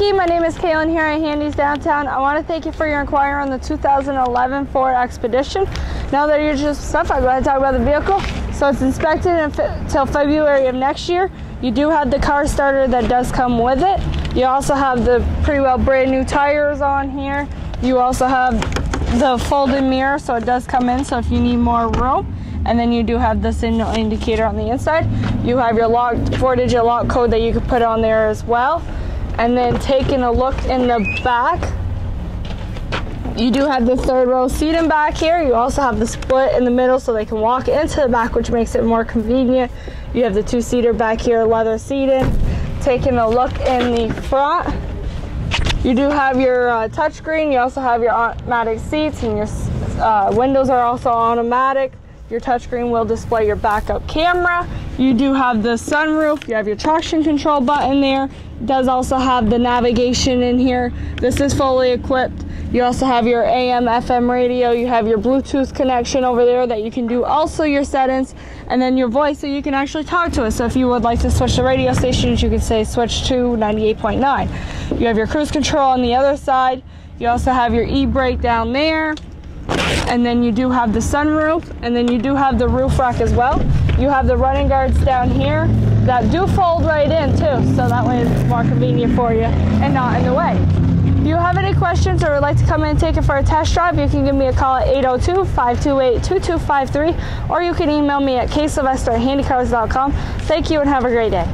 My name is Kaylin here at Handy's Downtown. I want to thank you for your inquiry on the 2011 Ford Expedition. Now that you're just stuff, I'm going to talk about the vehicle. So it's inspected until February of next year. You do have the car starter that does come with it. You also have the pretty well brand new tires on here. You also have the folded mirror, so it does come in. So if you need more room, and then you do have the signal indicator on the inside. You have your lock, four-digit lock code that you could put on there as well. And then taking a look in the back, you do have the third row seating back here. You also have the split in the middle so they can walk into the back, which makes it more convenient. You have the two-seater back here, leather seating. Taking a look in the front, you do have your uh, touchscreen. You also have your automatic seats and your uh, windows are also automatic. Your touchscreen will display your backup camera. You do have the sunroof. You have your traction control button there. It does also have the navigation in here. This is fully equipped. You also have your AM FM radio. You have your Bluetooth connection over there that you can do also your settings and then your voice so you can actually talk to us. So if you would like to switch the radio stations, you can say switch to 98.9. You have your cruise control on the other side. You also have your e-brake down there and then you do have the sunroof and then you do have the roof rack as well. You have the running guards down here that do fold right in too so that way it's more convenient for you and not in the way. If you have any questions or would like to come in and take it for a test drive you can give me a call at 802-528-2253 or you can email me at ksylvester thank you and have a great day